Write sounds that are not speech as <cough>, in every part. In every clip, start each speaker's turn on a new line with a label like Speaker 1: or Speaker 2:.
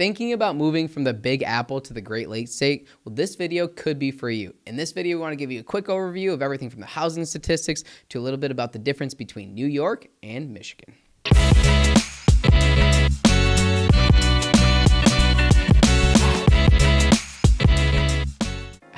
Speaker 1: Thinking about moving from the Big Apple to the Great Lakes state? Well, this video could be for you. In this video, we want to give you a quick overview of everything from the housing statistics to a little bit about the difference between New York and Michigan.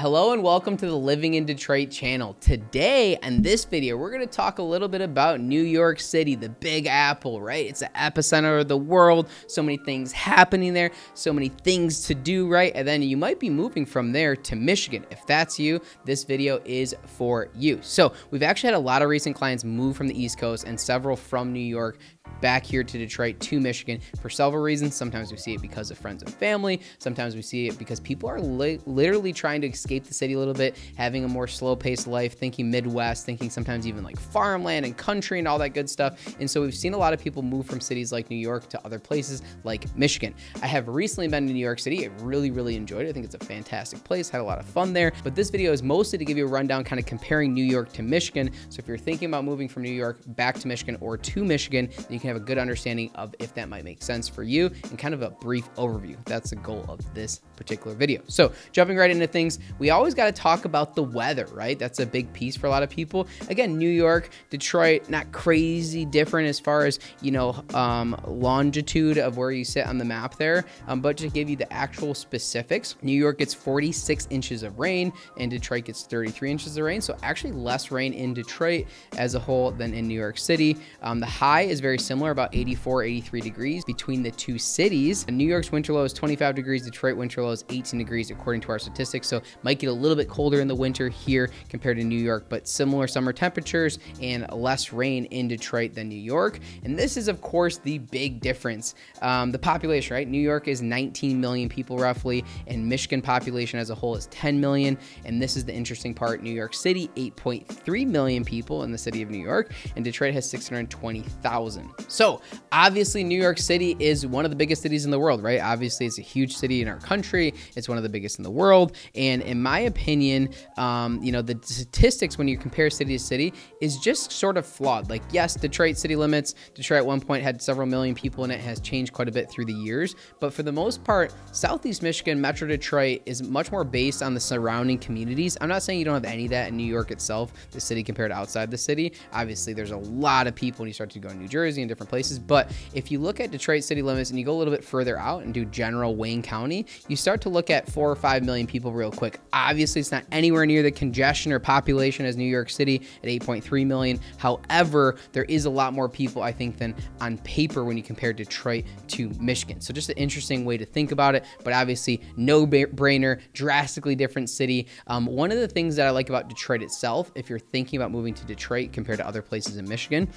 Speaker 1: Hello and welcome to the Living in Detroit channel. Today, in this video, we're going to talk a little bit about New York City, the Big Apple, right? It's the epicenter of the world. So many things happening there, so many things to do, right? And then you might be moving from there to Michigan. If that's you, this video is for you. So we've actually had a lot of recent clients move from the East Coast and several from New York back here to Detroit to Michigan for several reasons. Sometimes we see it because of friends and family. Sometimes we see it because people are li literally trying to escape the city a little bit, having a more slow paced life, thinking Midwest, thinking sometimes even like farmland and country and all that good stuff. And so we've seen a lot of people move from cities like New York to other places like Michigan. I have recently been to New York City. I really, really enjoyed it. I think it's a fantastic place, had a lot of fun there. But this video is mostly to give you a rundown, kind of comparing New York to Michigan. So if you're thinking about moving from New York back to Michigan or to Michigan, you can have a good understanding of if that might make sense for you and kind of a brief overview. That's the goal of this particular video. So jumping right into things, we always got to talk about the weather, right? That's a big piece for a lot of people. Again, New York, Detroit, not crazy different as far as, you know, um, longitude of where you sit on the map there. Um, but to give you the actual specifics, New York gets 46 inches of rain and Detroit gets 33 inches of rain. So actually less rain in Detroit as a whole than in New York City. Um, the high is very similar, about 84, 83 degrees between the two cities. New York's winter low is 25 degrees, Detroit winter low is 18 degrees according to our statistics. So might get a little bit colder in the winter here compared to New York, but similar summer temperatures and less rain in Detroit than New York. And this is of course the big difference. Um, the population, right? New York is 19 million people roughly, and Michigan population as a whole is 10 million. And this is the interesting part. New York City, 8.3 million people in the city of New York, and Detroit has 620,000. So obviously New York City is one of the biggest cities in the world, right? Obviously it's a huge city in our country. It's one of the biggest in the world. And in my opinion, um, you know, the statistics when you compare city to city is just sort of flawed. Like, yes, Detroit city limits, Detroit at one point had several million people in it, has changed quite a bit through the years. But for the most part, Southeast Michigan, Metro Detroit is much more based on the surrounding communities. I'm not saying you don't have any of that in New York itself, the city compared to outside the city. Obviously, there's a lot of people when you start to go to New Jersey and different places. But if you look at Detroit city limits and you go a little bit further out and do general Wayne County, you start to look at four or five million people real quick. Obviously, it's not anywhere near the congestion or population as New York City at 8.3 million. However, there is a lot more people, I think, than on paper when you compare Detroit to Michigan. So just an interesting way to think about it, but obviously no brainer, drastically different city. Um, one of the things that I like about Detroit itself, if you're thinking about moving to Detroit compared to other places in Michigan,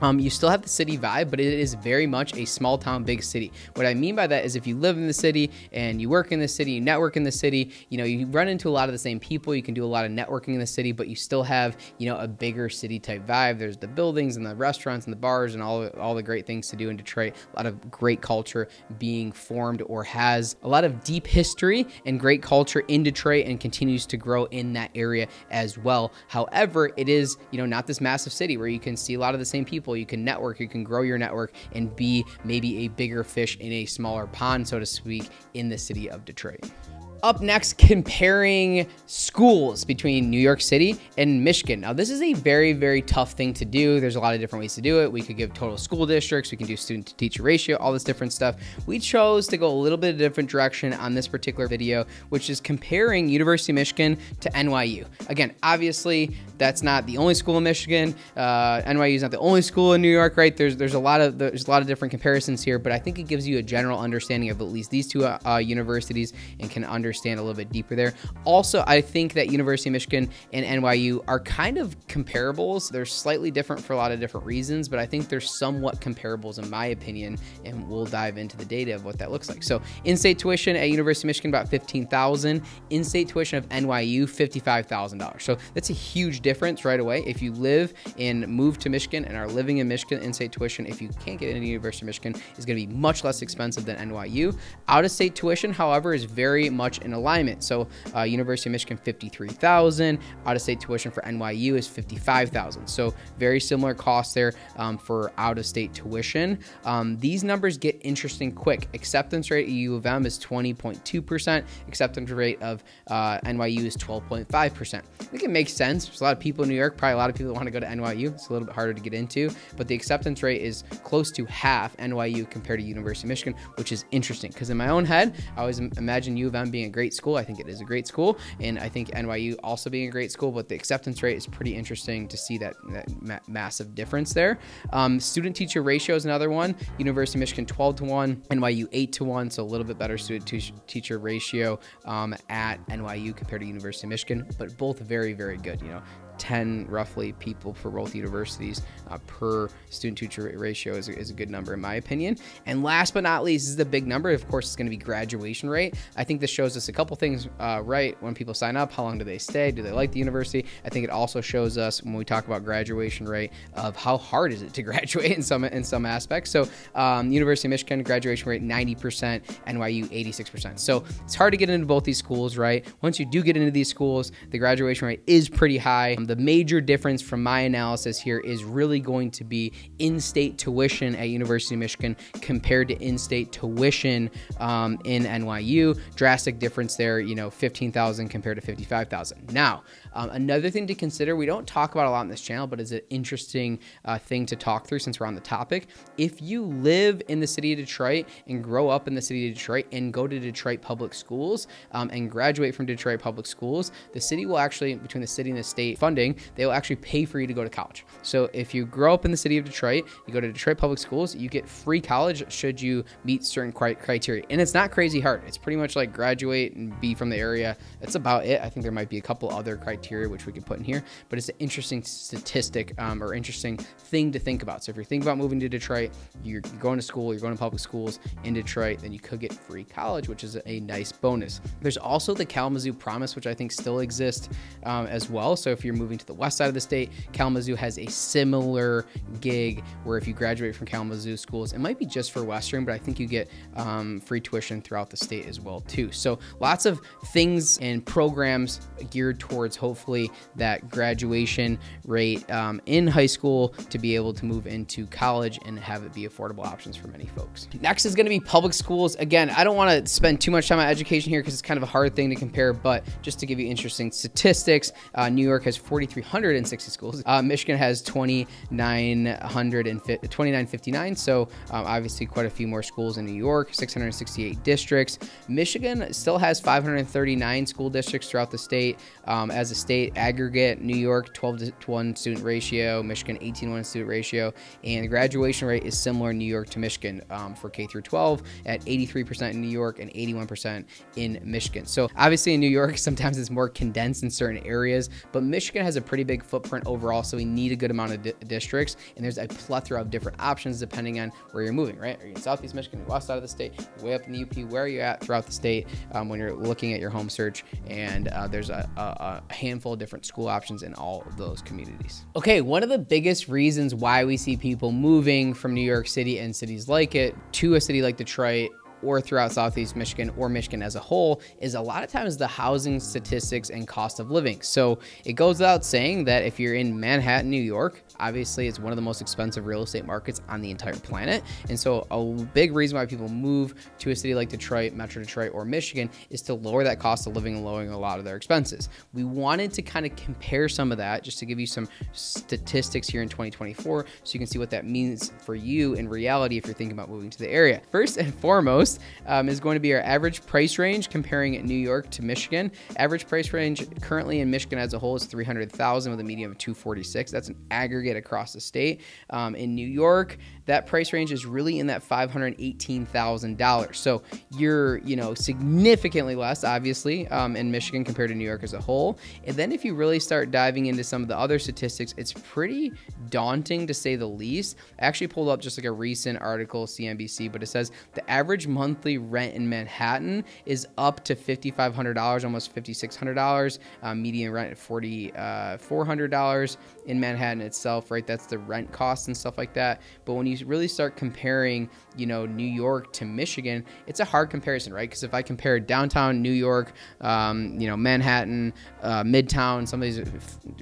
Speaker 1: um, you still have the city vibe, but it is very much a small town, big city. What I mean by that is if you live in the city and you work in the city, you network in the city, you know, you run into a lot of the same people, you can do a lot of networking in the city, but you still have, you know, a bigger city type vibe. There's the buildings and the restaurants and the bars and all, all the great things to do in Detroit. A lot of great culture being formed or has a lot of deep history and great culture in Detroit and continues to grow in that area as well. However, it is, you know, not this massive city where you can see a lot of the same people people. You can network, you can grow your network, and be maybe a bigger fish in a smaller pond, so to speak, in the city of Detroit. Up next, <laughs> comparing schools between New York City and Michigan. Now, this is a very, very tough thing to do. There's a lot of different ways to do it. We could give total school districts, we can do student to teacher ratio, all this different stuff. We chose to go a little bit of a different direction on this particular video, which is comparing University of Michigan to NYU. Again, obviously, that's not the only school in Michigan. Uh, NYU is not the only school in New York, right? There's there's a lot of there's a lot of different comparisons here, but I think it gives you a general understanding of at least these two uh, universities and can understand understand a little bit deeper there. Also, I think that University of Michigan and NYU are kind of comparables. They're slightly different for a lot of different reasons, but I think they're somewhat comparables in my opinion, and we'll dive into the data of what that looks like. So, in-state tuition at University of Michigan about 15,000, in-state tuition of NYU $55,000. So, that's a huge difference right away. If you live and move to Michigan and are living in Michigan, in-state tuition if you can't get into University of Michigan is going to be much less expensive than NYU. Out-of-state tuition, however, is very much in alignment. So uh, University of Michigan, 53,000. Out of state tuition for NYU is 55,000. So very similar costs there um, for out of state tuition. Um, these numbers get interesting quick. Acceptance rate at U of M is 20.2%. Acceptance rate of uh, NYU is 12.5%. I think it makes sense. There's a lot of people in New York, probably a lot of people that want to go to NYU. It's a little bit harder to get into, but the acceptance rate is close to half NYU compared to University of Michigan, which is interesting because in my own head, I always imagine U of M being a great school. I think it is a great school, and I think NYU also being a great school, but the acceptance rate is pretty interesting to see that, that ma massive difference there. Um, student teacher ratio is another one. University of Michigan 12 to 1, NYU 8 to 1, so a little bit better student teacher ratio um, at NYU compared to University of Michigan, but both very, very good. You know, 10 roughly people for both universities uh, per student teacher ratio is a, is a, good number in my opinion. And last but not least, is the big number. Of course, it's going to be graduation rate. I think this shows us a couple things uh, right when people sign up. How long do they stay? Do they like the university? I think it also shows us when we talk about graduation rate of how hard is it to <laughs> graduate in some in some aspects. So, um, University of Michigan graduation rate 90%, NYU 86%. So it's hard to get into both these schools, right? Once you do get into these schools, the graduation rate is pretty high. The major difference from my analysis here is really going to be in-state tuition at University of Michigan compared to in-state tuition um, in NYU. Drastic difference there, you know, 15,000 compared to 55,000. Now, um, another thing to consider, we don't talk about a lot on this channel, but is an interesting uh, thing to talk through since we're on the topic. If you live in the city of Detroit and grow up in the city of Detroit and go to Detroit public schools um, and graduate from Detroit public schools, the city will actually, between the city and the state funding, they will actually pay for you to go to college. So if you grow up in the city of Detroit, you go to Detroit public schools, you get free college should you meet certain criteria. And it's not crazy hard. It's pretty much like graduate and be from the area. That's about it. I think there might be a couple other criteria which we could put in here, but it's an interesting statistic um, or interesting thing to think about. So if you're thinking about moving to Detroit, you're going to school, you're going to public schools in Detroit, then you could get free college, which is a nice bonus. There's also the Kalamazoo Promise, which I think still exists um, as well. So if you're moving to the west side of the state, Kalamazoo has a similar gig where if you graduate from Kalamazoo schools, it might be just for Western, but I think you get um, free tuition throughout the state as well too. So lots of things and programs geared towards hopefully hopefully that graduation rate um, in high school to be able to move into college and have it be affordable options for many folks. Next is going to be public schools. Again, I don't want to spend too much time on education here because it's kind of a hard thing to compare, but just to give you interesting statistics, uh, New York has 4,360 schools. Uh, Michigan has 2,959, so um, obviously quite a few more schools in New York, 668 districts. Michigan still has 539 school districts throughout the state. Um, as a state aggregate, New York 12 to 1 student ratio, Michigan 18 to 1 student ratio, and the graduation rate is similar in New York to Michigan um, for K through 12 at 83% in New York and 81% in Michigan. So obviously in New York, <laughs> sometimes it's more condensed in certain areas, but Michigan has a pretty big footprint overall, so we need a good amount of di districts, and there's a plethora of different options depending on where you're moving, right? Are you in Southeast Michigan, west side of the state, way up in the UP, where are you at throughout the state um, when you're looking at your home search? And uh, there's a, a, a handful handful of different school options in all of those communities. Okay, one of the biggest reasons why we see people moving from New York City and cities like it to a city like Detroit or throughout Southeast Michigan or Michigan as a whole is a lot of times the housing statistics and cost of living. So it goes without saying that if you're in Manhattan, New York, obviously it's one of the most expensive real estate markets on the entire planet. And so a big reason why people move to a city like Detroit, Metro Detroit, or Michigan is to lower that cost of living and lowering a lot of their expenses. We wanted to kind of compare some of that just to give you some statistics here in 2024 so you can see what that means for you in reality if you're thinking about moving to the area. First and foremost um, is going to be our average price range comparing New York to Michigan. Average price range currently in Michigan as a whole is 300,000 with a median of 246. That's an aggregate aggregate across the state. Um, in New York, that price range is really in that $518,000. So you're, you know, significantly less, obviously, um, in Michigan compared to New York as a whole. And then if you really start diving into some of the other statistics, it's pretty daunting to say the least. I actually pulled up just like a recent article, CNBC, but it says the average month monthly rent in Manhattan is up to $5,500, almost $5,600. Uh, median rent at $4,400 uh, in Manhattan itself, right? That's the rent costs and stuff like that. But when you really start comparing, you know, New York to Michigan, it's a hard comparison, right? Because if I compare downtown New York, um, you know, Manhattan, uh, Midtown, some of these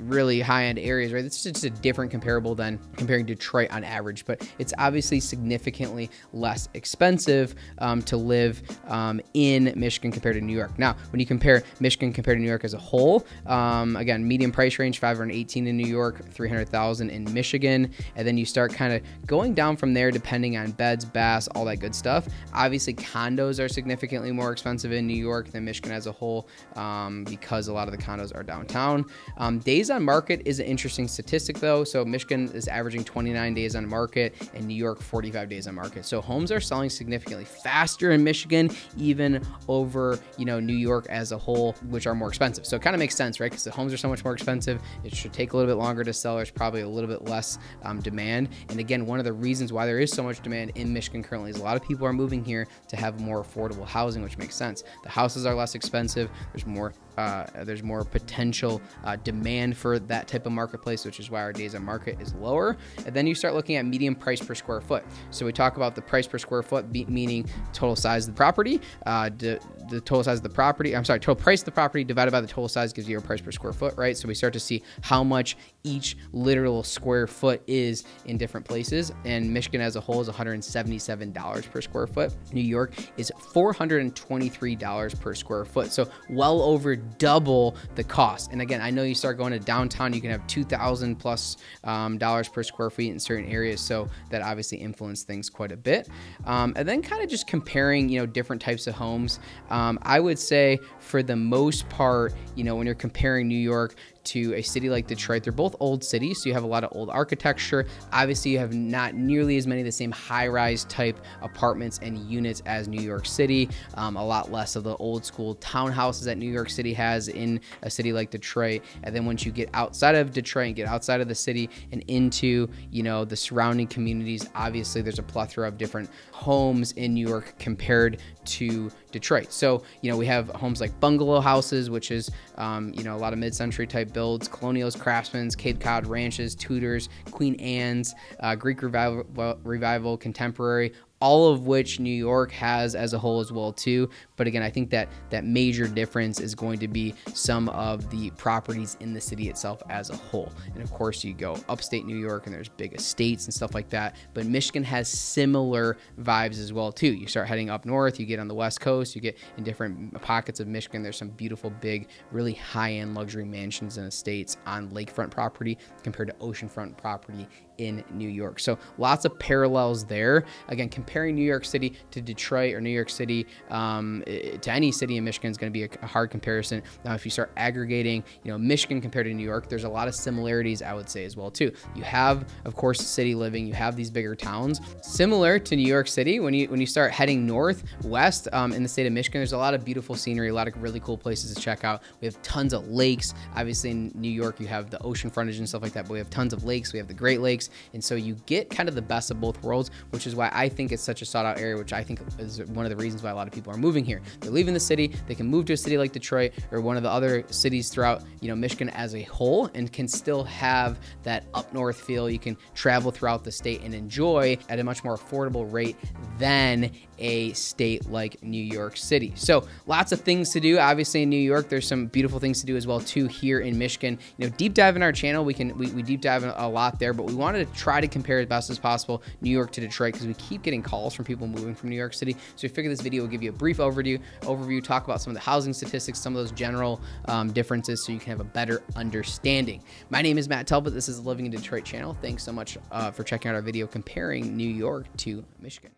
Speaker 1: really high end areas, right? It's just a different comparable than comparing Detroit on average. But it's obviously significantly less expensive um, to live um, in Michigan compared to New York. Now, when you compare Michigan compared to New York as a whole, um, again, median price range 518 in New York, 300,000 in Michigan, and then you start kind of going down from there depending on beds, baths, all that good stuff. Obviously, condos are significantly more expensive in New York than Michigan as a whole um, because a lot of the condos are downtown. Um, days on market is an interesting statistic though. So Michigan is averaging 29 days on market and New York 45 days on market. So homes are selling significantly faster in Michigan, even over, you know, New York as a whole, which are more expensive. So it kind of makes sense, right? Because the homes are so much more expensive. It should take a little bit longer to sell. There's probably a little bit less um, demand. And again, one of the reasons why there is so much demand in Michigan currently is a lot of people are moving here to have more affordable housing, which makes sense. The houses are less expensive. There's more uh, there's more potential uh, demand for that type of marketplace, which is why our days on market is lower. And then you start looking at median price per square foot. So we talk about the price per square foot, meaning total size of the property, uh, the total size of the property. I'm sorry, total price of the property divided by the total size gives you your price per square foot, right? So we start to see how much each literal square foot is in different places. And Michigan as a whole is $177 per square foot. New York is $423 per square foot. So well over double the cost. And again, I know you start going to downtown, you can have 2000 plus um, dollars per square feet in certain areas. So that obviously influence things quite a bit. Um, and then kind of just comparing, you know, different types of homes. Um, I would say for the most part, you know, when you're comparing New York to a city like Detroit. They're both old cities, so you have a lot of old architecture. Obviously, you have not nearly as many of the same high rise type apartments and units as New York City. Um, a lot less of the old school townhouses that New York City has in a city like Detroit. And then once you get outside of Detroit and get outside of the city and into, you know, the surrounding communities, obviously there's a plethora of different homes in New York compared to Detroit. So, you know, we have homes like bungalow houses, which is, um, you know, a lot of mid century type builds, colonials, craftsmen's, Cape Cod ranches, Tudors, Queen Anne's, uh, Greek revival, revival, contemporary, all of which New York has as a whole as well too. But again, I think that that major difference is going to be some of the properties in the city itself as a whole. And of course, you go upstate New York and there's big estates and stuff like that. But Michigan has similar vibes as well too. You start heading up north, you get on the west coast, you get in different pockets of Michigan. There's some beautiful, big, really high-end luxury mansions and estates on lakefront property compared to oceanfront property in New York. So lots of parallels there. Again, comparing New York City to Detroit or New York City um, to any city in Michigan is going to be a, hard comparison. Now, if you start aggregating, you know, Michigan compared to New York, there's a lot of similarities, I would say, as well too. You have, of course, city living. You have these bigger towns, similar to New York City. When you when you start heading north, west um, in the state of Michigan, there's a lot of beautiful scenery, a lot of really cool places to check out. We have tons of lakes. Obviously, in New York, you have the ocean frontage and stuff like that, but we have tons of lakes. We have the Great Lakes. And so you get kind of the best of both worlds, which is why I think it's such a sought out area, which I think is one of the reasons why a lot of people are moving here. They're leaving the city, they can move to a city like Detroit or one of the other cities throughout, you know, Michigan as a whole and can still have that up north feel. You can travel throughout the state and enjoy at a much more affordable rate than a state like New York City. So lots of things to do. Obviously in New York, there's some beautiful things to do as well too here in Michigan. You know, deep dive in our channel, we can we, we deep dive a lot there, but we wanted to try to compare as best as possible New York to Detroit because we keep getting calls from people moving from New York City. So we figured this video will give you a brief overview, overview, talk about some of the housing statistics, some of those general um, differences so you can have a better understanding. My name is Matt Talbot. This is the Living in Detroit channel. Thanks so much uh, for checking out our video comparing New York to Michigan.